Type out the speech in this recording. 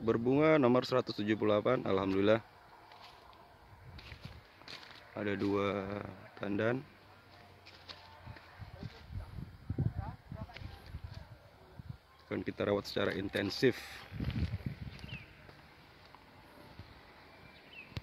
berbunga nomor 178 Alhamdulillah. Ada dua tandan. Akan kita rawat secara intensif.